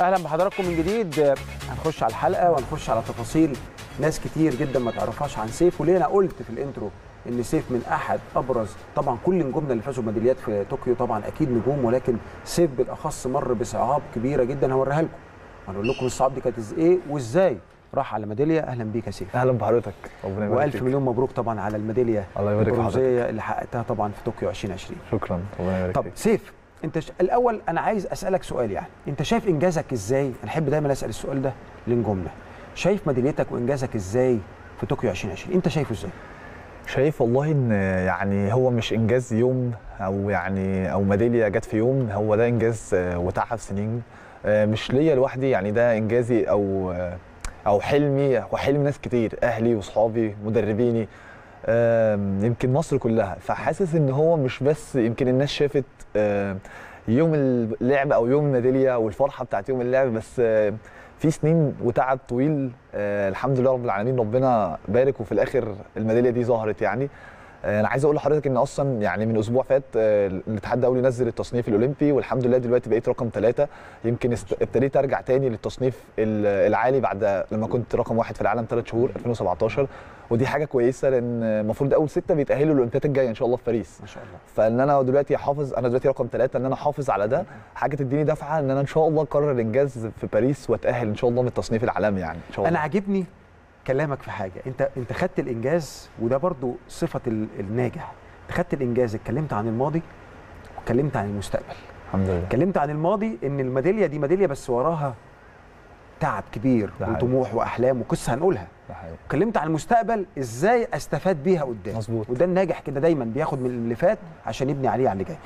أهلا بحضراتكم من جديد. هنخش على الحلقة وهنخش على تفاصيل ناس كتير جدا ما تعرفهاش عن سيف. وليه أنا قلت في ال intro إن سيف من أحد أبرز طبعا كل نجومنا اللي فازوا بميداليات في طوكيو طبعا أكيد نجوم. ولكن سيف بالأخص مر بصعاب كبيرة جدا. هوريها لكم. هنقول لكم الصعاب دي كانت إيه وإزاي راح على ميدالية. أهلا بيك يا سيف. أهلا بحضرتك. ربنا يبارك وألف فيك. مليون مبروك طبعا على الميدالية الله يبارك في البرونزية اللي حققتها طبعا في طوكيو 2020 شكرا. ربنا يبارك طب فيك. سيف انت ش... الأول أنا عايز أسألك سؤال يعني. انت شايف إنجازك إزاي؟ أنا أحب دايما أسأل السؤال ده لنجومنا شايف ميداليتك وإنجازك إزاي في طوكيو 2020 أنت شايفه إزاي؟ شايف والله إن يعني هو مش إنجاز يوم أو يعني أو ميدالية جت في يوم هو ده إنجاز آه، وتعب سنين. آه، مش ليا لوحدي يعني ده إنجازي أو آه، أو حلمي وحلم ناس كتير أهلي واصحابي مدربيني. يمكن مصر كلها. فحاسس إن هو مش بس يمكن الناس شافت يوم اللعب أو يوم الميداليه والفرحة بتاعت يوم اللعب بس في سنين وتعب طويل آه، الحمد لله رب العالمين ربنا بارك وفي الآخر الميدالية دي ظهرت يعني. أنا عايز أقول لحضرتك ان أصلا يعني من أسبوع فات آه، الاتحاد الدولي نزل التصنيف الاولمبي والحمد لله دلوقتي بقيت رقم ثلاثة يمكن ابتديت ارجع تاني للتصنيف ال- العالي بعد لما كنت رقم واحد في العالم ثلاث شهور 2017 ودي حاجة كويسة لأن المفروض أول ستة بيتأهلوا للاولمبياد الجاية إن شاء الله في باريس. ما شاء الله. فإن أنا دلوقتي أحافظ أنا دلوقتي رقم ثلاثة إن أنا أحافظ على ده حاجة تديني دفعة إن أنا إن شاء الله أقرر الإنجاز في باريس وأتأهل إن شاء الله من التصنيف العالمي يعني إن شاء الله. أنا عاجبني كلامك في حاجة. انت انت خدت الإنجاز وده برضو صفة ال- الناجح. انت خدت الإنجاز اتكلمت عن الماضي واتكلمت عن المستقبل. الحمد لله. اتكلمت عن الماضي إن الميدالية دي ميدالية بس وراها تعب كبير. وطموح وأحلام وقصة هنقولها. اتكلمت عن المستقبل إزاي أستفاد بيها قدام؟ مظبوط. وده الناجح كده دايما بياخد من اللي فات عشان يبني عليه على اللي جاي.